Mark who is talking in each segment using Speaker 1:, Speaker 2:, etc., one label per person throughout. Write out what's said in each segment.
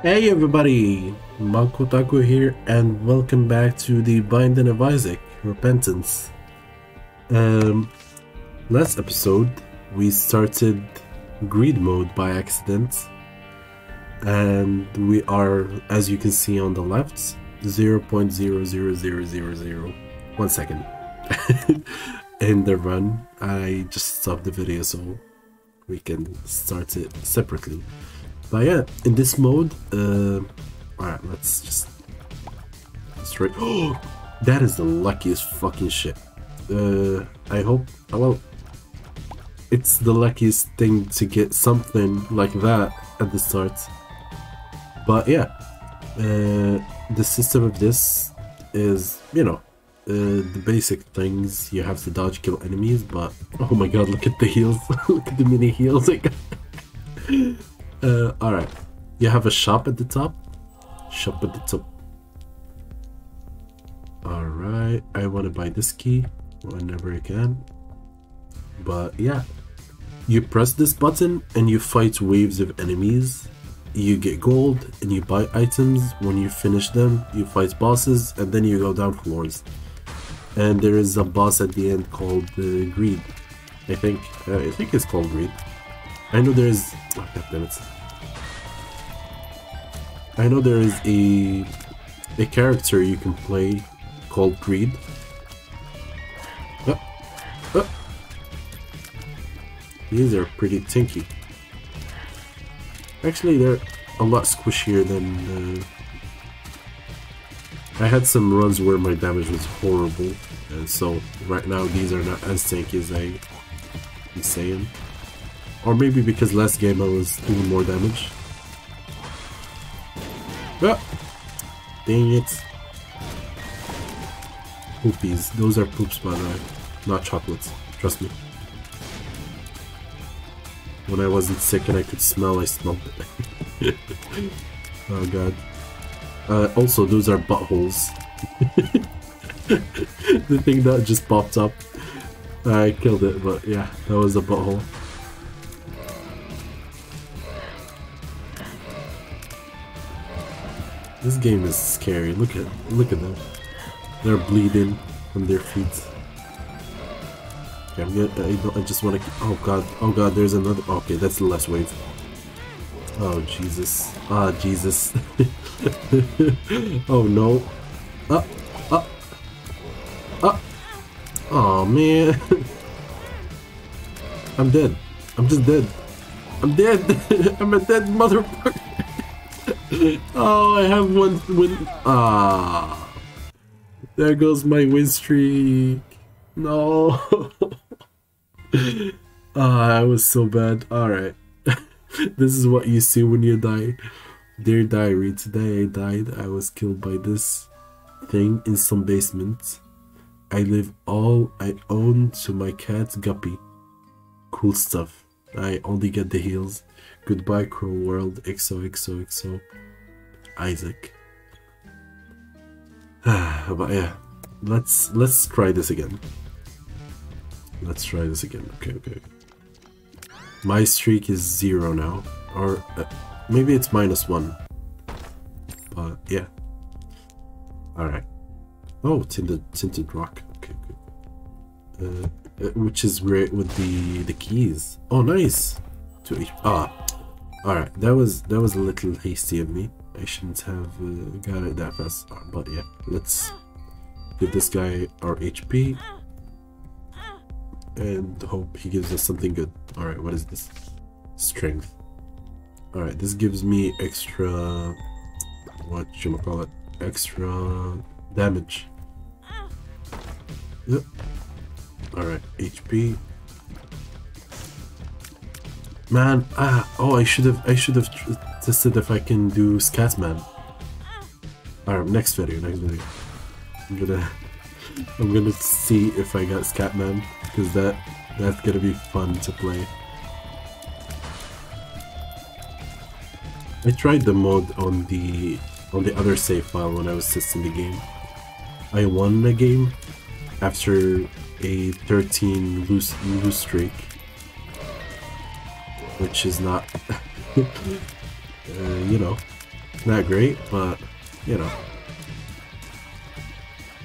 Speaker 1: Hey everybody, MankoTako here and welcome back to the Binding of Isaac, Repentance. Um, last episode we started greed mode by accident and we are, as you can see on the left, 0 0.00000. One second. In the run, I just stopped the video so we can start it separately. But yeah, in this mode, uh, alright, let's just straight. Oh, that is the luckiest fucking shit. Uh, I hope. Well, it's the luckiest thing to get something like that at the start. But yeah, uh, the system of this is, you know, uh, the basic things. You have to dodge, kill enemies, but oh my god, look at the heals! look at the mini heals! Uh, alright. You have a shop at the top. Shop at the top. Alright. I want to buy this key whenever I can. But yeah. You press this button and you fight waves of enemies. You get gold and you buy items. When you finish them, you fight bosses and then you go down floors. And there is a boss at the end called uh, Greed. I think. Uh, I think it's called Greed. I know there is. Oh. I know there is a a character you can play called Greed. Oh, oh. These are pretty tinky. Actually, they're a lot squishier than. Uh... I had some runs where my damage was horrible, and so right now these are not as tanky as I am saying. Or maybe because last game I was doing more damage. Ah! Dang it. Poopies. Those are poops by the way. Not chocolates. Trust me. When I wasn't sick and I could smell, I smelled it. oh god. Uh, also, those are buttholes. the thing that just popped up. I killed it, but yeah, that was a butthole. This game is scary. Look at look at them. They're bleeding from their feet. Okay, I'm gonna. I, I just want to. Oh god. Oh god. There's another. Okay, that's the last wave. Oh Jesus. Ah Jesus. oh no. Ah. Ah. Ah. Oh man. I'm dead. I'm just dead. I'm dead. I'm a dead motherfucker oh, I have one win. Ah, there goes my win streak. No. ah, I was so bad. All right, this is what you see when you die. Dear diary, today I died. I was killed by this thing in some basement. I live all I own to my cat Guppy. Cool stuff. I only get the heals. Goodbye, cruel world. XOXOXO. Isaac. but yeah, let's let's try this again. Let's try this again. Okay, okay. My streak is zero now, or uh, maybe it's minus one. But yeah. All right. Oh, tinted tinted rock. Okay, good. Uh, uh, which is great with the the keys. Oh, nice. To each. Ah. All right. That was that was a little hasty of me. I shouldn't have uh, got it that fast. But yeah, let's give this guy our HP and hope he gives us something good. Alright, what is this? Strength. Alright, this gives me extra... What should I call it? Extra damage. Yep. Alright, HP. Man, ah, oh, I should have, I should have tested if I can do Scatman. Alright, next video, next video. I'm gonna, I'm gonna see if I got Scatman, because that, that's gonna be fun to play. I tried the mode on the, on the other save file when I was testing the game. I won the game after a 13 lose, lose streak which is not, uh, you know, Not great, but, you know.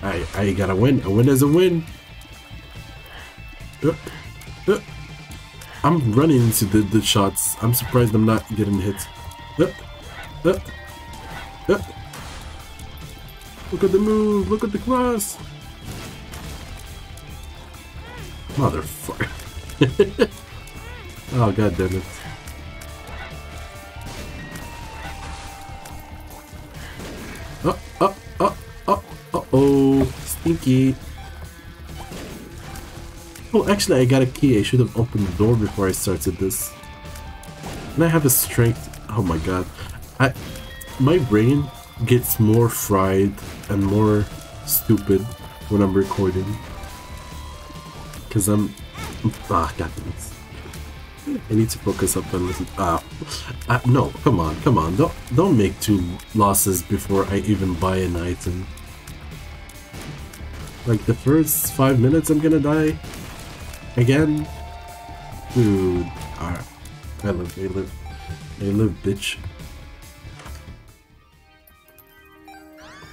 Speaker 1: I, I gotta win. A win is a win. Uh, uh. I'm running into the, the shots. I'm surprised I'm not getting hit. Uh, uh, uh. Look at the move. Look at the class. Motherfucker. oh, god damn it. Oh, oh, oh, oh, oh, oh, stinky. Oh, actually, I got a key. I should have opened the door before I started this. And I have a strength. Oh my god. I, my brain gets more fried and more stupid when I'm recording. Because I'm... Ah, god I need to focus up a little... Ah, uh, no, come on, come on. Don't, don't make two losses before I even buy an item. Like, the first five minutes I'm gonna die. Again? Dude. Alright. I live, I live. I live, bitch.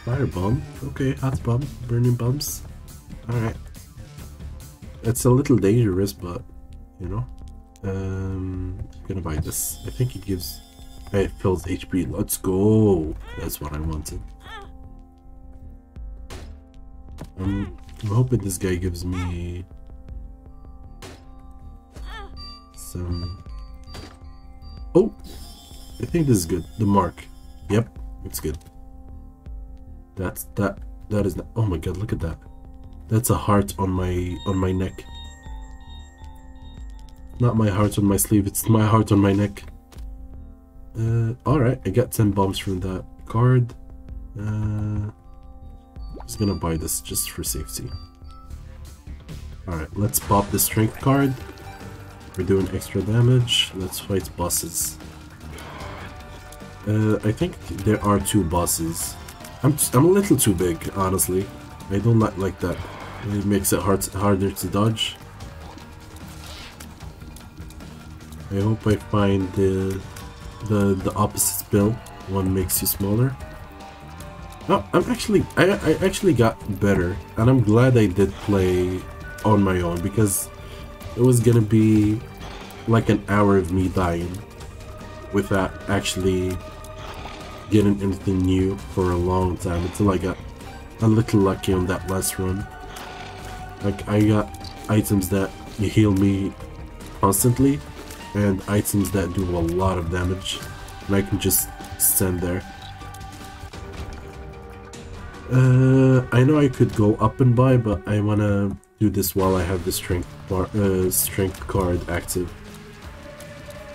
Speaker 1: Fire bomb. Okay, hot bomb. Burning bombs. Alright. It's a little dangerous, but you know. Um, I'm gonna buy this. I think it gives. It fills HP. Let's go. That's what I wanted. Um, I'm hoping this guy gives me some. Oh, I think this is good. The mark. Yep, it's good. That's that. That is. Oh my god! Look at that. That's a heart on my on my neck. Not my heart on my sleeve, it's my heart on my neck. Uh, Alright, I got 10 bombs from that card. Uh, just gonna buy this just for safety. Alright, let's pop the strength card. We're doing extra damage. Let's fight bosses. Uh, I think there are two bosses. I'm, I'm a little too big, honestly. I don't like, like that. It makes it hard, harder to dodge. I hope I find the the the opposite spell. One makes you smaller. Oh, I'm actually I, I actually got better, and I'm glad I did play on my own because it was gonna be like an hour of me dying without actually getting anything new for a long time until I got a little lucky on that last run. Like, I got items that heal me constantly, and items that do a lot of damage, and I can just stand there. Uh, I know I could go up and buy, but I wanna do this while I have the strength bar, uh, strength card active.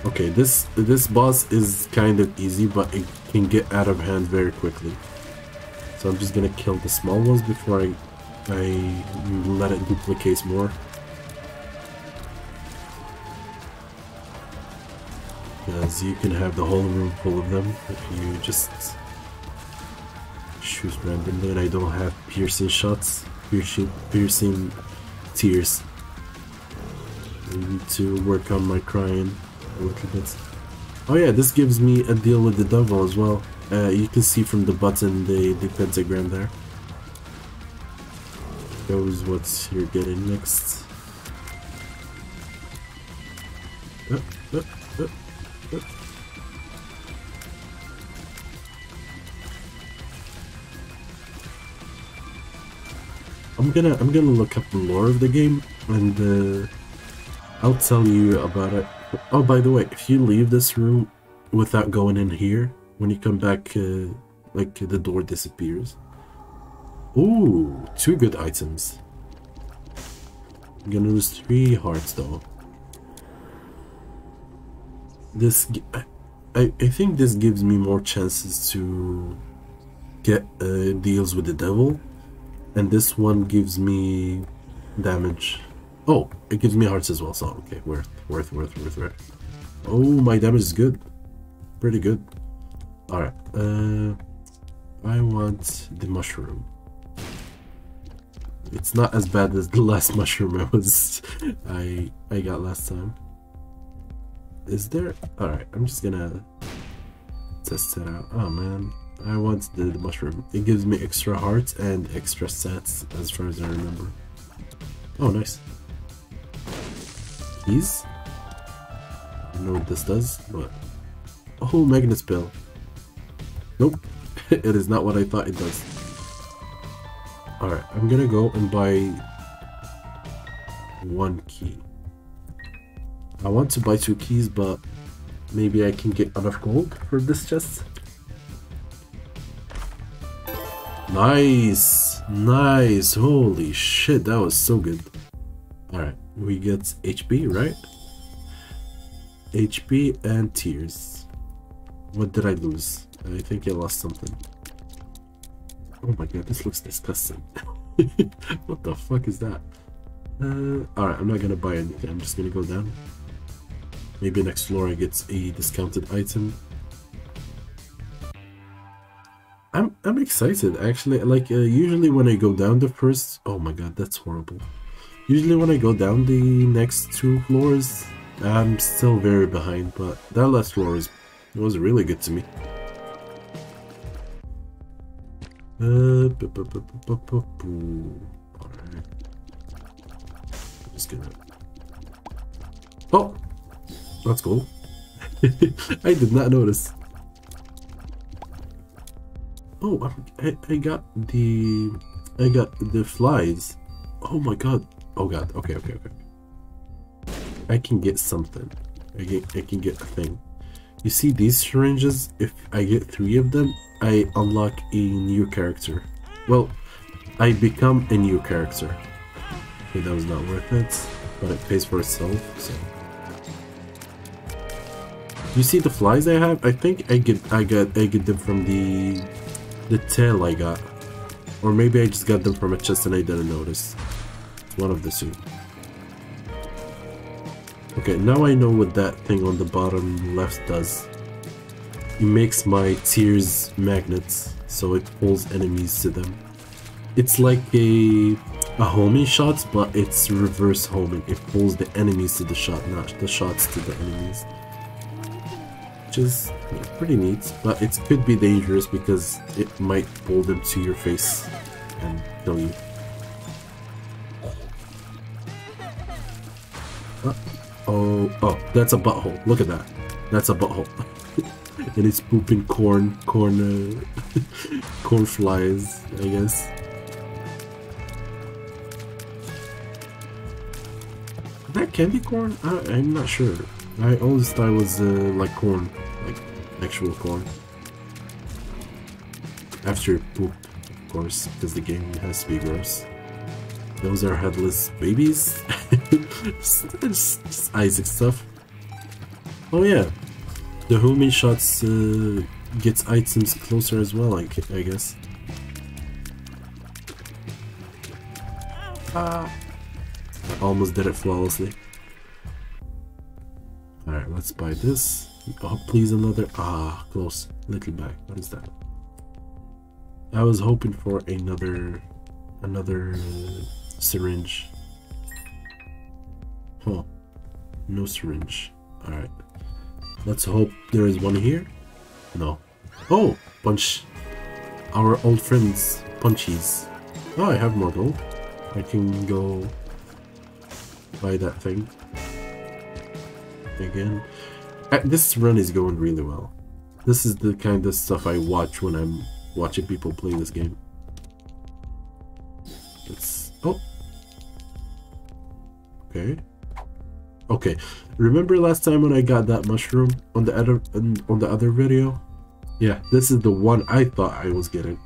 Speaker 1: Okay, this this boss is kind of easy, but it can get out of hand very quickly. So I'm just gonna kill the small ones before I I let it duplicate more. You can have the whole room full of them if you just shoot randomly and I don't have piercing shots, piercing, piercing tears. I need to work on my crying a little bit. Oh yeah, this gives me a deal with the devil as well. Uh, you can see from the button the, the pentagram there shows what you're getting next. I'm gonna I'm gonna look up the lore of the game and uh, I'll tell you about it. Oh, by the way, if you leave this room without going in here, when you come back, uh, like the door disappears. Ooh, two good items. I'm gonna lose three hearts though. This, I, I think this gives me more chances to get uh, deals with the devil. And this one gives me damage. Oh, it gives me hearts as well, so okay, worth, worth, worth, worth, worth. Oh, my damage is good. Pretty good. Alright, uh, I want the mushroom. It's not as bad as the last mushroom I was I I got last time. Is there alright, I'm just gonna test it out. Oh man, I want the, the mushroom. It gives me extra hearts and extra sets as far as I remember. Oh, nice. Keys? I don't know what this does, but... Oh, magnet spell. Nope. it is not what I thought it does. Alright, I'm gonna go and buy one key. I want to buy two keys, but maybe I can get enough gold for this chest. Nice! Nice! Holy shit, that was so good. Alright, we get HP, right? HP and tears. What did I lose? I think I lost something. Oh my god, this looks disgusting. what the fuck is that? Uh, Alright, I'm not gonna buy anything. I'm just gonna go down. Maybe next floor I get a discounted item. I'm I'm excited actually. Like uh, usually when I go down the first, oh my god, that's horrible. Usually when I go down the next two floors, I'm still very behind. But that last floor is was really good to me. Uh. Just gonna. Oh, that's cool. I did not notice. Oh, I, I got the I got the flies. Oh my god. Oh god. Okay, okay, okay. I can get something. I can I can get a thing. You see these syringes? If I get three of them, I unlock a new character. Well, I become a new character. Okay, that was not worth it, but it pays for itself, so. You see the flies I have? I think I get I got I get them from the the tail I got. Or maybe I just got them from a chest and I didn't notice. It's one of the two. Okay, now I know what that thing on the bottom left does. It makes my tears magnets, so it pulls enemies to them. It's like a a homing shot, but it's reverse homing. It pulls the enemies to the shot, not the shots to the enemies. Which is pretty neat, but it could be dangerous because it might pull them to your face and kill you. Oh, oh, that's a butthole. Look at that. That's a butthole. and it's pooping corn, corn, uh, corn flies, I guess. That candy corn? I, I'm not sure. I always thought it was uh, like corn, like actual corn. After poop, of course, because the game has to be gross. Those are headless babies. it's Isaac stuff. Oh yeah, the homing shots uh, gets items closer as well, I, I guess. Ah. I almost did it flawlessly. Let's buy this. Oh, please another... Ah, close. Little bag. What is that? I was hoping for another... Another syringe. Huh. No syringe. Alright. Let's hope there is one here. No. Oh! Punch. Our old friends, Punchies. Oh, I have more gold. I can go buy that thing. Again. Uh, this run is going really well. This is the kind of stuff I watch when I'm watching people play this game. Oh! Okay. Okay, remember last time when I got that mushroom on the other on the other video? Yeah, this is the one I thought I was getting.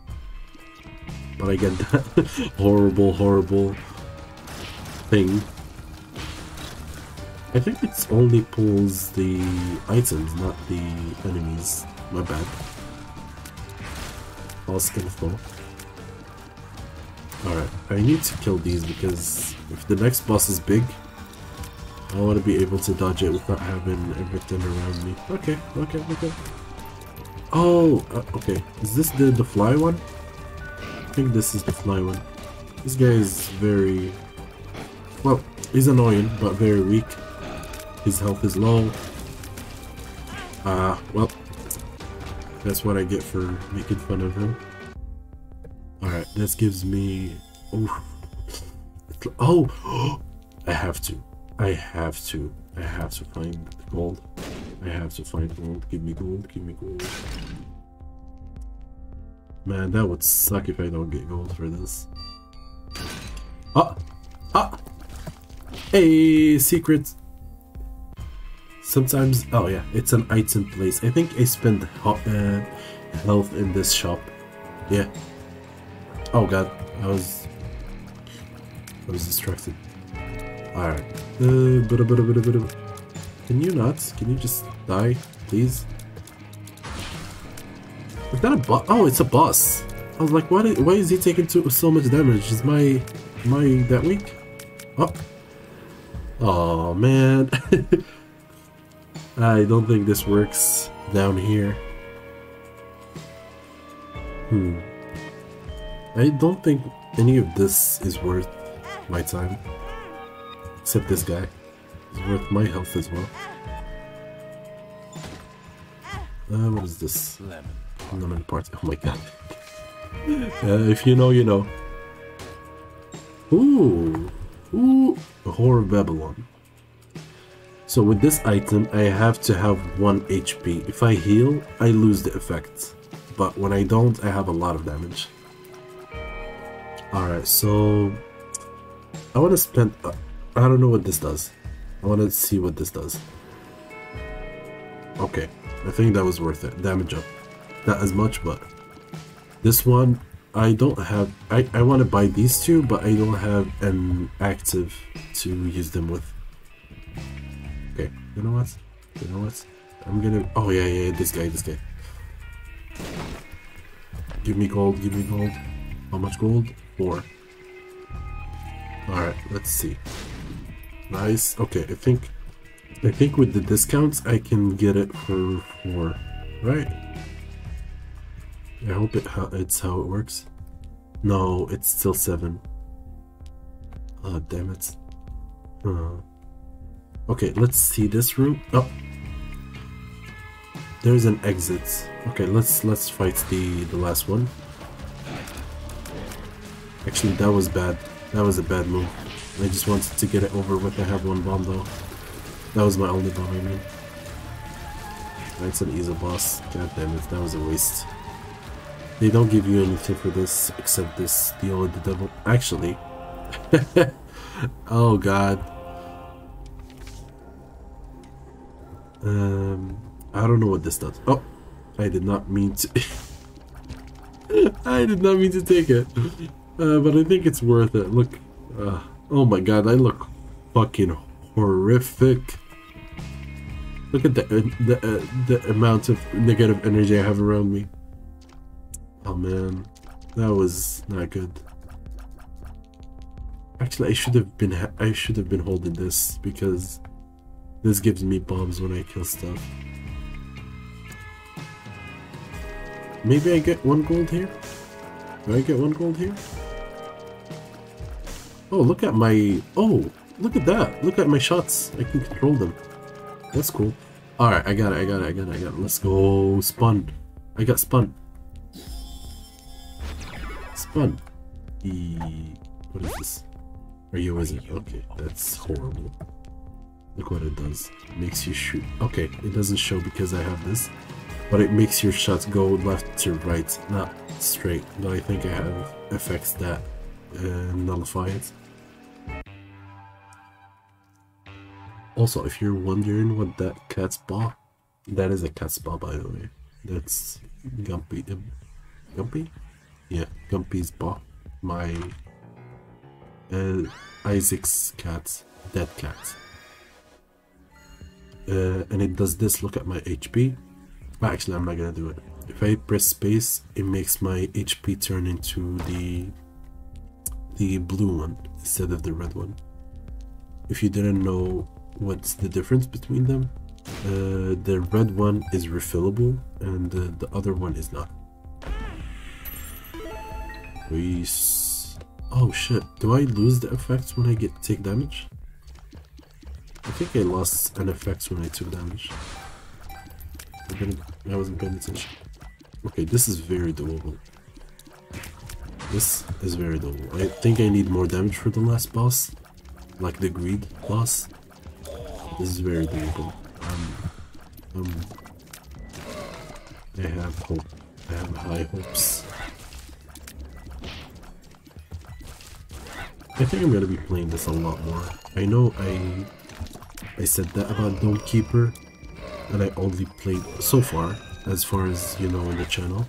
Speaker 1: But I get that horrible, horrible thing. I think it only pulls the items, not the enemies. My bad. All skillful. Alright, I need to kill these because if the next boss is big, I want to be able to dodge it without having everything around me. Okay, okay, okay. Oh, uh, okay. Is this the, the fly one? I think this is the fly one. This guy is very... Well, he's annoying, but very weak. His health is low. Ah, uh, well. That's what I get for making fun of him. Alright, this gives me... Oh, oh! I have to. I have to. I have to find gold. I have to find gold. Give me gold. Give me gold. Man, that would suck if I don't get gold for this. Ah! Ah! Hey, secret! Sometimes, oh yeah, it's an item place. I think I spend uh, health in this shop. Yeah. Oh god, I was... I was distracted. Alright. Uh, can you not? Can you just die, please? Is that a boss? Oh, it's a boss. I was like, why, did, why is he taking so much damage? Is my, my that weak? Oh. Oh, man. I don't think this works down here. Hmm. I don't think any of this is worth my time. Except this guy. It's worth my health as well. Uh, what is this? Lemon. Lemon party. Oh my god. uh, if you know, you know. Ooh. Ooh. Of Babylon. So with this item, I have to have 1 HP. If I heal, I lose the effect. But when I don't, I have a lot of damage. Alright, so... I want to spend... Uh, I don't know what this does. I want to see what this does. Okay, I think that was worth it. Damage up. Not as much, but... This one, I don't have... I, I want to buy these two, but I don't have an active to use them with. You know what? You know what? I'm gonna... Oh, yeah, yeah, this guy, this guy. Give me gold, give me gold. How much gold? Four. Alright, let's see. Nice. Okay, I think I think with the discounts I can get it for four, right? I hope it it's how it works. No, it's still seven. Oh damn it. Uh, okay, let's see this room. Oh, there's an exit. Okay, let's let's fight the the last one. Actually, that was bad. That was a bad move. I just wanted to get it over with. I have one bomb though. That was my only bomb, I mean. That's an easy boss. God damn it, that was a waste. They don't give you anything for this except this deal with the devil. Actually. oh god. Um, I don't know what this does. Oh, I did not mean to. I did not mean to take it. Uh, but I think it's worth it. Look. Uh, Oh my god, I look fucking horrific. Look at the uh, the uh, the amount of negative energy I have around me. Oh man, that was not good. Actually, I should have been I should have been holding this because this gives me bombs when I kill stuff. Maybe I get one gold here. Do I get one gold here? Oh, look at my... Oh, look at that. Look at my shots. I can control them. That's cool. Alright, I got it, I got it, I got it, I got it. Let's go. Spun. I got spun. Spun. E... What is this? Are you wizard? Okay, that's horrible. Look what it does. It makes you shoot. Okay, it doesn't show because I have this. But it makes your shots go left to right, not straight. But I think I have effects that uh, nullify it. Also, if you're wondering what that cat's paw, that is a cat's paw, by the way. That's Gumpy. Gumpy? Yeah, Gumpy's paw. My uh, Isaac's cat, dead cat. Uh, and it does this. Look at my HP. Well, actually, I'm not gonna do it. If I press space, it makes my HP turn into the the blue one instead of the red one. If you didn't know what's the difference between them? Uh, the red one is refillable and uh, the other one is not. Oh shit, do I lose the effects when I get take damage? I think I lost an effect when I took damage. I, I wasn't paying attention. Okay, this is very doable. This is very doable. I think I need more damage for the last boss. Like the greed boss. This is very doable. Um, um, I have hope. I have high hopes. I think I'm gonna be playing this a lot more. I know I I said that about Dome Keeper, and I only played so far, as far as you know in the channel.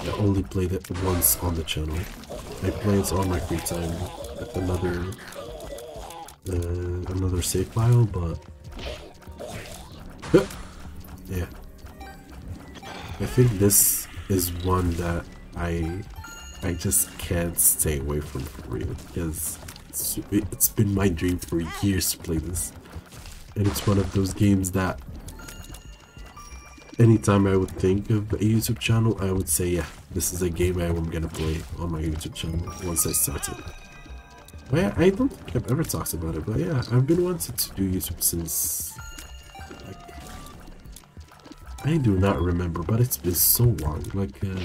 Speaker 1: I only played it once on the channel. I play it on my free time at another uh, another save file, but yeah, I think this is one that I I just can't stay away from for real because it's, it's been my dream for years to play this. And it's one of those games that anytime I would think of a YouTube channel, I would say, yeah, this is a game I am gonna play on my YouTube channel once I start it. But yeah, I don't think I've ever talked about it, but yeah, I've been wanting to do YouTube since... Like, I do not remember, but it's been so long, like... Uh,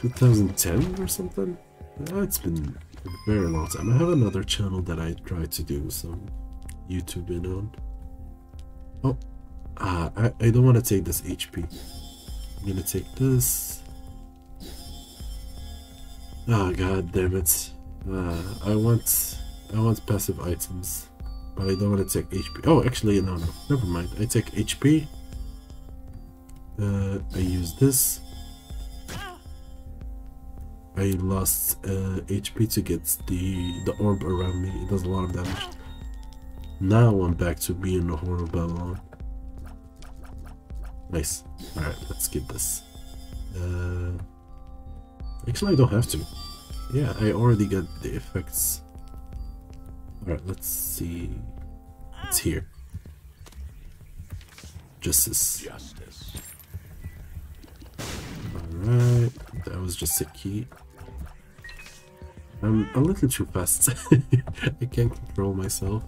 Speaker 1: 2010 or something? Yeah, it's been a very long time. I have another channel that I try to do some YouTubing on. Oh, ah, I, I don't want to take this HP. I'm gonna take this. Oh god damn it. Uh, I want I want passive items, but I don't want to take HP. Oh, actually, no, no, never mind. I take HP. Uh, I use this. I lost uh, HP to get the, the orb around me. It does a lot of damage. Now I'm back to being a Whore of Babylon. Nice. Alright, let's get this. Uh, actually, I don't have to. Yeah, I already got the effects. Alright, let's see. It's here. Justice. Justice. Alright, that was just a key. I'm a little too fast. I can't control myself.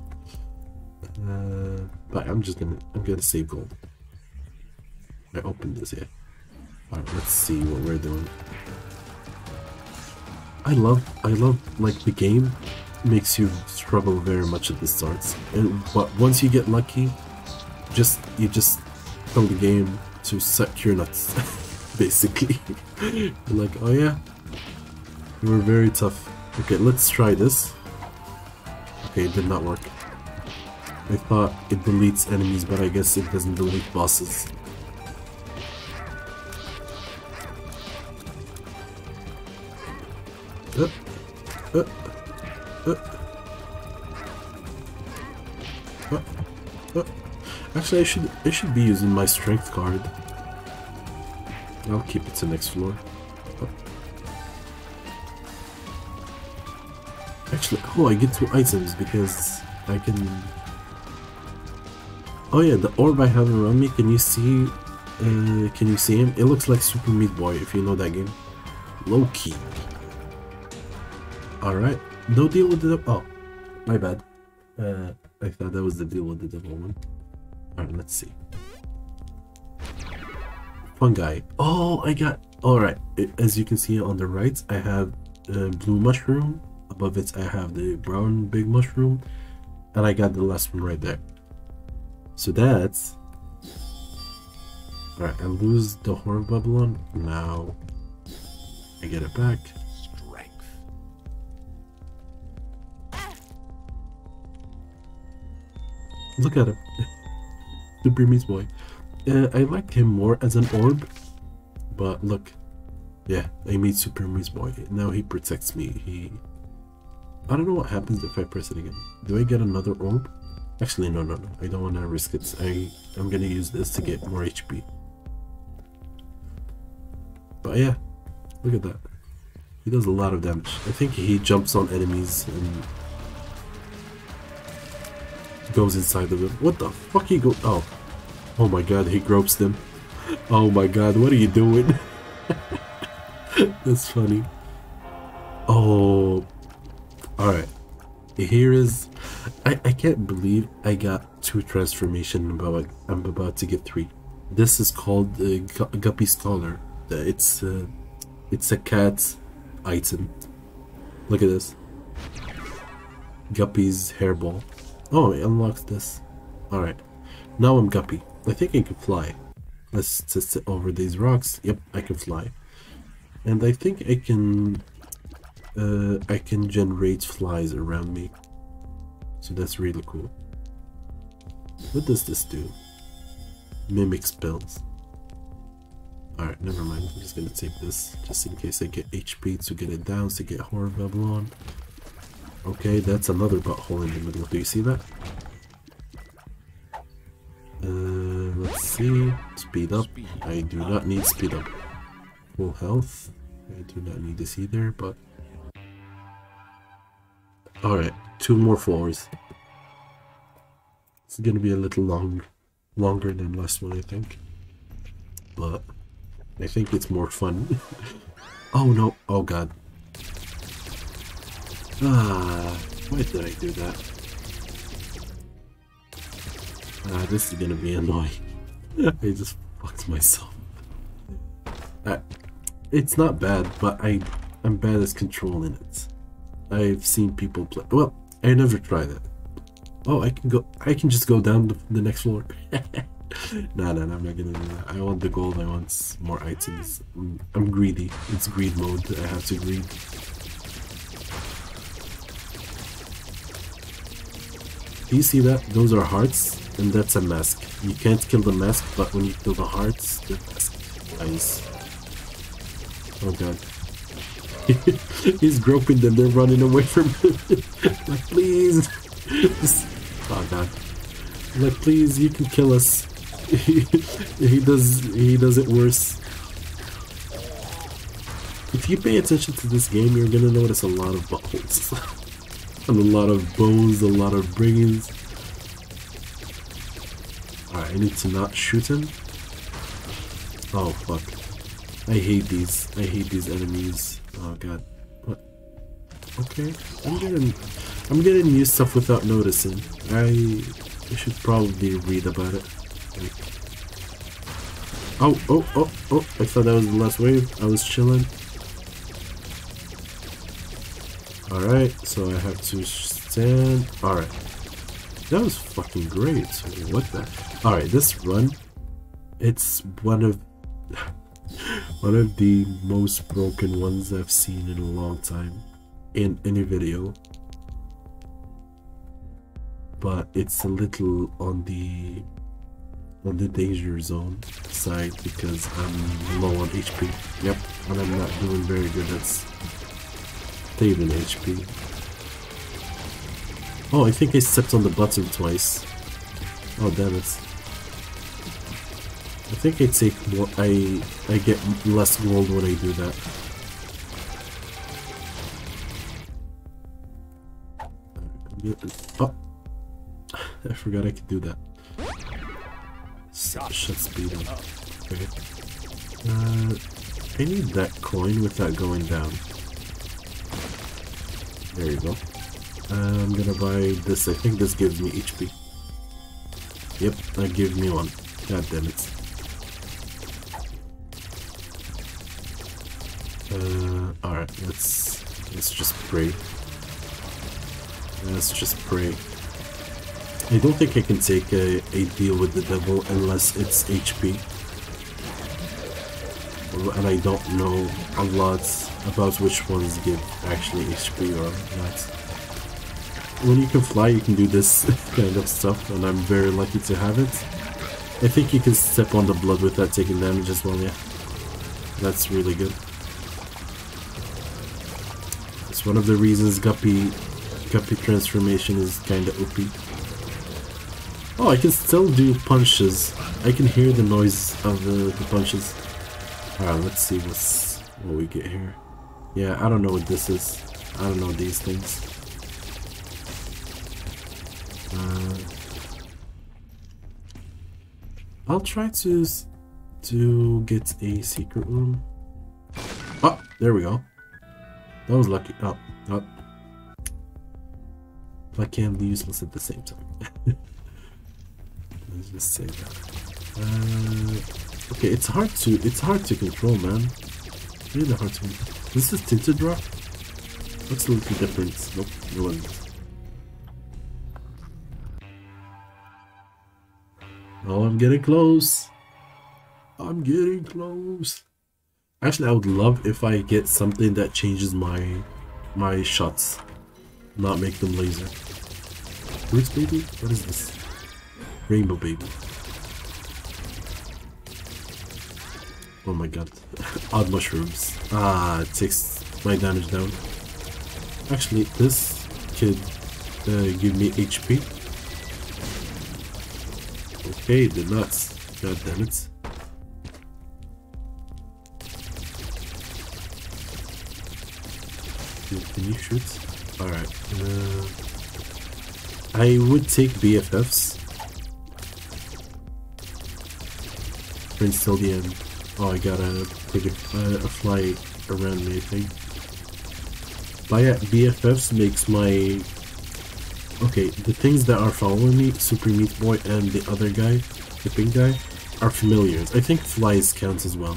Speaker 1: Uh, but I'm just gonna I'm gonna save gold. I opened this here. Alright, let's see what we're doing. I love I love like the game makes you struggle very much at the starts. And but once you get lucky, just you just tell the game to suck your nuts, basically. like, oh yeah, you were very tough. Okay, let's try this. Okay, it did not work. I thought it deletes enemies, but I guess it doesn't delete bosses. Uh, uh, uh. Actually, I should I should be using my strength card. I'll keep it to the next floor. Actually, oh, I get two items because I can... Oh yeah, the orb I have around me, can you see... Uh, can you see him? It looks like Super Meat Boy, if you know that game. Low-key. Alright, no deal with the... Oh, my bad. Uh, I thought that was the deal with the devil one. Alright, let's see. Fungi. Oh, I got... Alright, as you can see on the right, I have uh, blue mushroom, above it I have the brown big mushroom and I got the last one right there so that's all right I lose the Whore of Babylon now I get it back. Strength. Look at him the Burmese boy. Uh, I like him more as an orb but look yeah I made Super Burmese boy. Now he protects me. He I don't know what happens if I press it again. Do I get another orb? Actually, no, no, no. I don't want to risk it. I, I'm going to use this to get more HP. But yeah, look at that. He does a lot of damage. I think he jumps on enemies and goes inside of them. What the fuck he go- Oh. Oh my god, he gropes them. Oh my god, what are you doing? That's funny. Oh, Alright. Here is... I, I can't believe I got two transformation, but I'm about to get three. This is called uh, Guppy's Collar. It's uh, it's a cat item. Look at this. Guppy's hairball. Oh, it unlocks this. Alright. Now I'm Guppy. I think I can fly. Let's just sit over these rocks. Yep, I can fly. And I think I can... Uh, I can generate flies around me. So that's really cool. What does this do? Mimic spells. Alright, never mind. I'm just gonna take this just in case I get HP to get it down to get Whore of Babylon. Okay, that's another butthole in the middle. Do you see that? Uh, let's see. Speed up. I do not need speed up. Full health. I do not need this either, but... Alright, two more floors. It's gonna be a little long, longer than last one, I think. But I think it's more fun. oh no! Oh god! Ah, why did I do that? Ah, this is gonna be annoying. I just fucked myself. Uh, it's not bad, but I, I'm bad at controlling it. I've seen people play. Well, I never tried that. Oh, I can go. I can just go down the, the next floor. nah, nah, I'm not gonna do that. I want the gold. I want more items. I'm, I'm greedy. It's greed mode. I have to greed. Do you see that? Those are hearts, and that's a mask. You can't kill the mask, but when you kill the hearts, the mask dies. Oh god. He's groping them, they're running away from him. like, please. oh god. Like, please, you can kill us. he does he does it worse. If you pay attention to this game, you're gonna notice a lot of buttholes. and a lot of bones, a lot of brains. Alright, I need to not shoot him. Oh, fuck. I hate these. I hate these enemies. Oh, God. What? Okay. I'm getting... I'm getting new stuff without noticing. I... I should probably read about it. Like, oh, oh, oh, oh. I thought that was the last wave. I was chilling. Alright, so I have to stand... Alright. That was fucking great. What the... Alright, this run, it's one of... one of the most broken ones I've seen in a long time. In any video. But it's a little on the... on the danger zone side because I'm low on HP. Yep, and I'm not doing very good. That's saving HP. Oh, I think I stepped on the button twice. Oh, damn it. I think I take more, I, I get less gold when I do that. Oh! I forgot I could do that. Shut speed up. Okay. Uh, I need that coin without going down. There you go. I'm gonna buy this. I think this gives me HP. Yep, that gives me one. God damn it. Uh, alright, let's let's just pray. Let's just pray. I don't think I can take a, a deal with the devil unless it's HP. And I don't know a lot about which ones give actually HP or not. When you can fly, you can do this kind of stuff, and I'm very lucky to have it. I think you can step on the blood without taking damage as well, yeah. That's really good. One of the reasons Guppy, Guppy transformation is kinda OP. Oh, I can still do punches. I can hear the noise of the, the punches. Alright, let's see what's, what we get here. Yeah, I don't know what this is. I don't know these things. Uh, I'll try to to get a secret room. Oh, there we go. That was lucky. Oh, oh. Lucky and useless at the same time. Let's just say that. Uh, okay, it's hard to it's hard to control, man. Really hard to control. This is tinted rock. Looks a little different. Nope, no one. Oh, I'm getting close. I'm getting close. Actually, I would love if I get something that changes my my shots, not make them laser. Roots baby? What is this? Rainbow baby. Oh my god. Odd mushrooms. Ah, it takes my damage down. Actually, this could uh, give me HP. Okay, the nuts. God damn it. Shoot? Alright. Uh, I would take BFFs. Friends till the end. Oh, I gotta take a, uh, a fly around me, I think. Yeah, BFFs makes my... Okay, the things that are following me, Super Meat Boy and the other guy, the pink guy, are familiars. I think flies counts as well.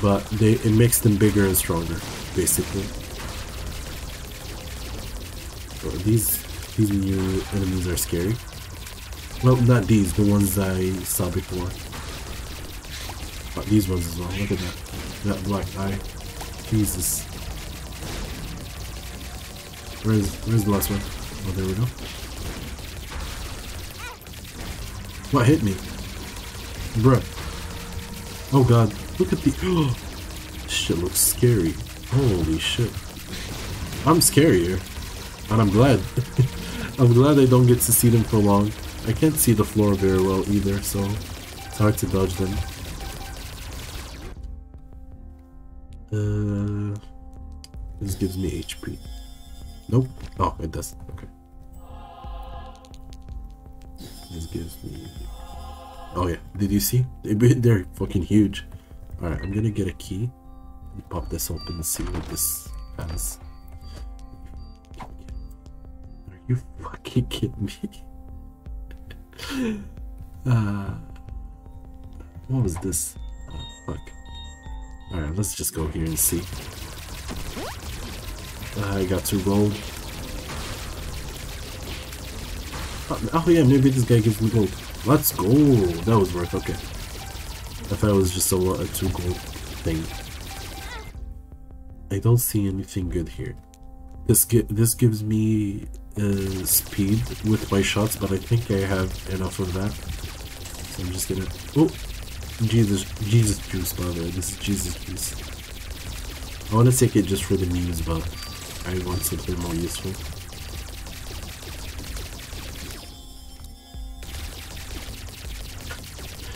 Speaker 1: But they it makes them bigger and stronger, basically. These these new enemies are scary. Well, not these, the ones I saw before. But these ones as well, look at that. That black eye. Jesus. Where's where's the last one? Oh there we go. What hit me? Bruh. Oh god. Look at the oh shit looks scary. Holy shit. I'm scarier. And I'm glad. I'm glad I don't get to see them for long. I can't see the floor very well either, so it's hard to dodge them. Uh, this gives me HP. Nope. Oh, it does. Okay. This gives me... Oh yeah, did you see? They're fucking huge. Alright, I'm gonna get a key. Pop this open and see what this has. You fucking kidding me? uh, what was this? Oh, fuck. Alright, let's just go here and see. Uh, I got two gold. Oh, oh, yeah, maybe this guy gives me gold. Let's go! That was worth, okay. I thought it was just a, a two gold thing. I don't see anything good here. This gi this gives me uh, speed with my shots, but I think I have enough of that. So I'm just gonna... Oh! Jesus, Jesus juice, by the way. This is Jesus juice. I want to take it just for the memes, but I want something more useful.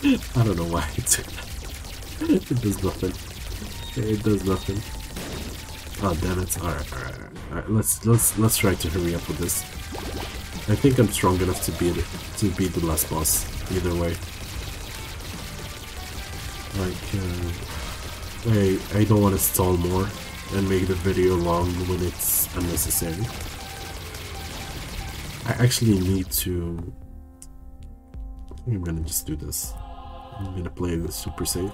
Speaker 1: I don't know why it it does nothing. It does nothing. Oh damn it. Alright, alright, alright. Let's let's let's try to hurry up with this. I think I'm strong enough to beat it to beat the last boss, either way. Like uh, I I don't want to stall more and make the video long when it's unnecessary. I actually need to I'm gonna just do this. I'm gonna play this super safe.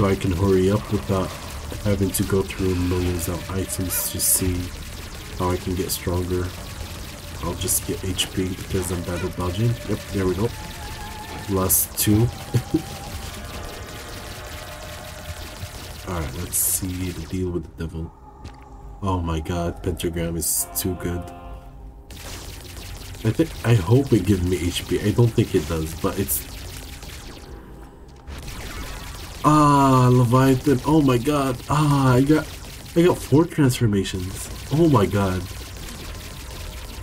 Speaker 1: So I can hurry up without having to go through millions of items to see how I can get stronger. I'll just get HP because I'm at dodging. Yep, there we go. Plus two. Alright, let's see the deal with the devil. Oh my god, pentagram is too good. I think I hope it gives me HP. I don't think it does, but it's Ah, Leviathan. Oh my god. Ah, I got I got four transformations. Oh my god.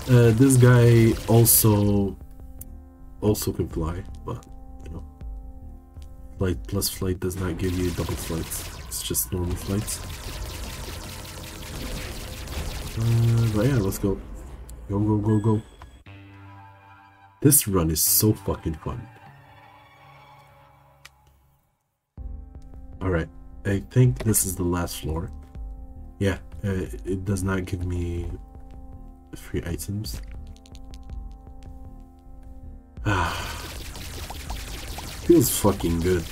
Speaker 1: Uh, this guy also also can fly, but you know, flight plus flight does not give you double flights. It's just normal flights. Uh, but yeah, let's go. Go, go, go, go. This run is so fucking fun. Alright, I think this is the last floor. Yeah, uh, it does not give me free items. Ah, Feels fucking good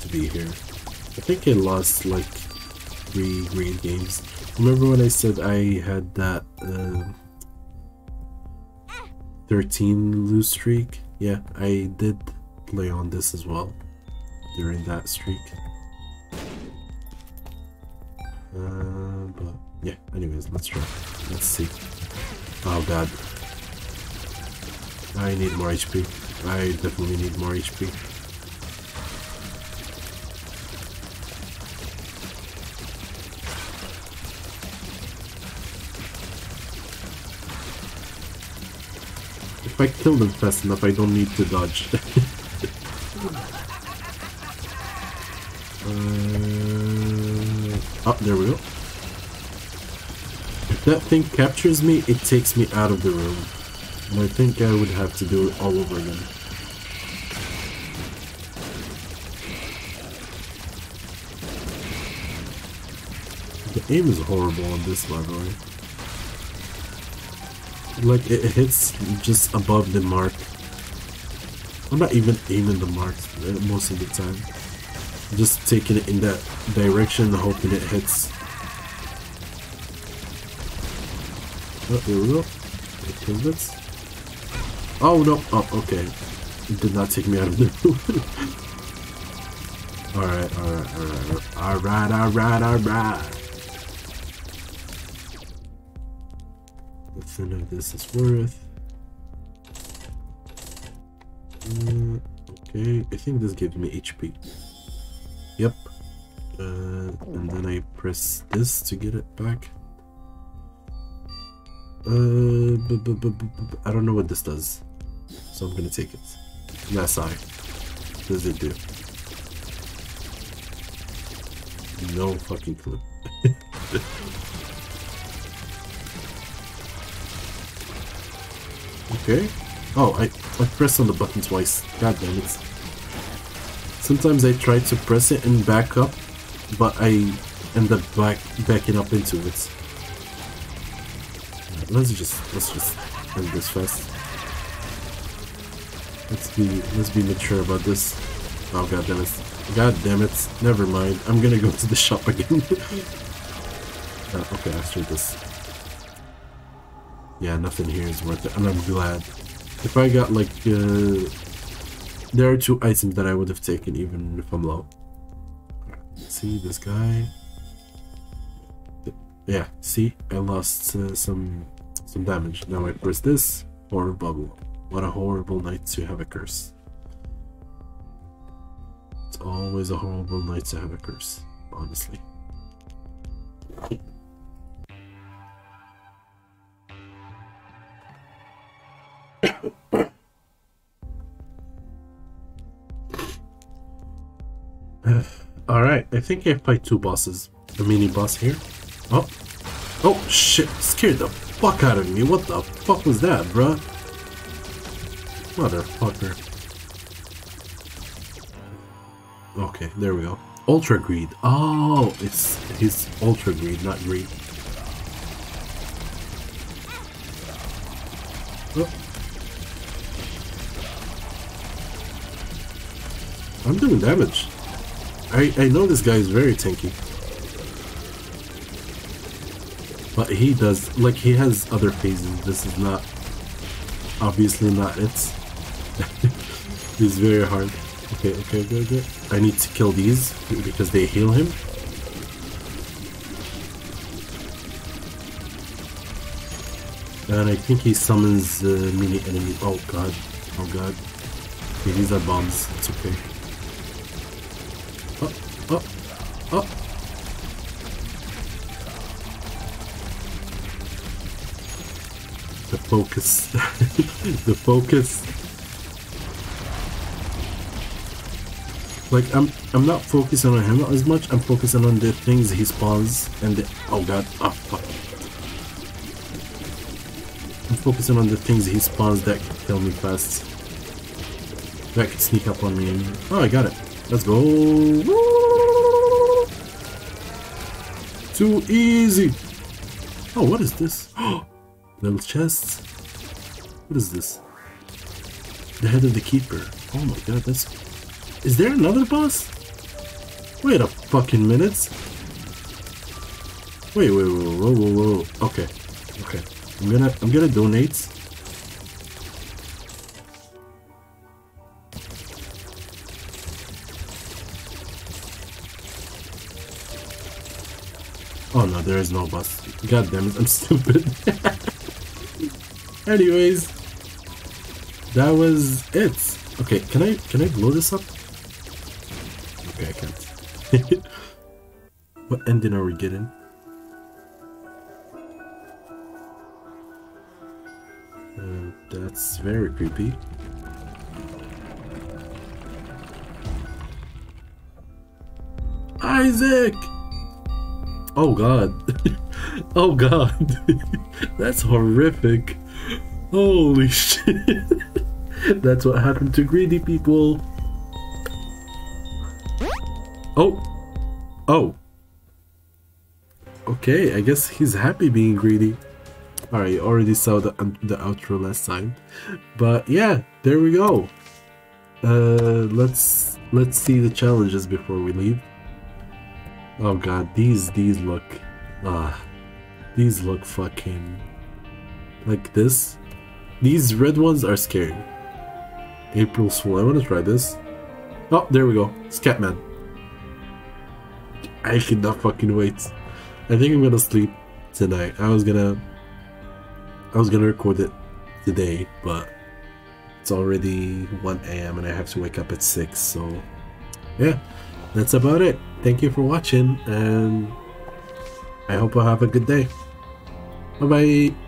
Speaker 1: to be here. I think I lost like three great games. Remember when I said I had that uh, 13 lose streak? Yeah, I did play on this as well during that streak. Uh, but yeah, anyways, let's try. Let's see. Oh god. I need more HP. I definitely need more HP. If I kill them fast enough, I don't need to dodge. oh, there we go. If that thing captures me, it takes me out of the room. And I think I would have to do it all over again. The aim is horrible on this, by the way. Like, it hits just above the mark. I'm not even aiming the marks uh, most of the time. Just taking it in that direction, hoping it hits. Oh, there we go. Pivots. Oh no! Oh, okay. It did not take me out of the alright, alright, alright. Alright, alright, alright. Let's this is worth. Uh, okay, I think this gives me HP. Yep. Uh, and then I press this to get it back. Uh, I don't know what this does, so I'm gonna take it. Yes, I. What does it do? No fucking clue. okay. Oh, I, I pressed on the button twice. God damn it. Sometimes I try to press it and back up, but I end up back backing up into it. Let's just let's just end this fast. Let's be let's be mature about this. Oh god damn it. God damn it. Never mind. I'm gonna go to the shop again. uh, okay, after this. Yeah, nothing here is worth it, and I'm glad. If I got like uh, there are two items that I would have taken even if I'm low. see this guy. Yeah, see, I lost uh, some some damage. Now I press this, or bubble. What a horrible night to have a curse. It's always a horrible night to have a curse, honestly. Alright, I think I fight two bosses. The mini boss here. Oh. Oh shit, scared the fuck out of me. What the fuck was that, bruh? Motherfucker. Okay, there we go. Ultra Greed. Oh, it's his Ultra Greed, not Greed. Oh. I'm doing damage. I, I know this guy is very tanky. But he does, like, he has other phases. This is not, obviously not it. He's very hard. Okay, okay, okay, okay. I need to kill these because they heal him. And I think he summons uh, mini enemies. Oh god. Oh god. Okay, these are bombs. It's okay. Oh, oh. The focus. the focus. Like I'm I'm not focusing on him as much, I'm focusing on the things he spawns and the oh god, oh fuck. I'm focusing on the things he spawns that can kill me fast. That could sneak up on me oh I got it. Let's go. Too easy. Oh what is this? Little chests. What is this? The head of the keeper. Oh my god, that's Is there another boss? Wait a fucking minute. Wait, wait, wait, whoa, whoa, whoa. Okay, okay. I'm gonna, I'm gonna donate. There is no bus. God damn it, I'm stupid. Anyways, that was it. Okay, can I can I blow this up? Okay, I can't. what ending are we getting? Uh, that's very creepy. Isaac! Oh god. oh god. That's horrific. Holy shit. That's what happened to greedy people. Oh. Oh. Okay, I guess he's happy being greedy. Alright, you already saw the, um, the outro last time. But yeah, there we go. Uh, let's let's see the challenges before we leave. Oh god, these these look ah these look fucking like this. These red ones are scary. April Fool. I wanna try this. Oh, there we go. Scatman. I cannot fucking wait. I think I'm gonna sleep tonight. I was gonna I was gonna record it today, but it's already 1 a.m. and I have to wake up at 6, so yeah that's about it. Thank you for watching, and I hope I have a good day. Bye bye.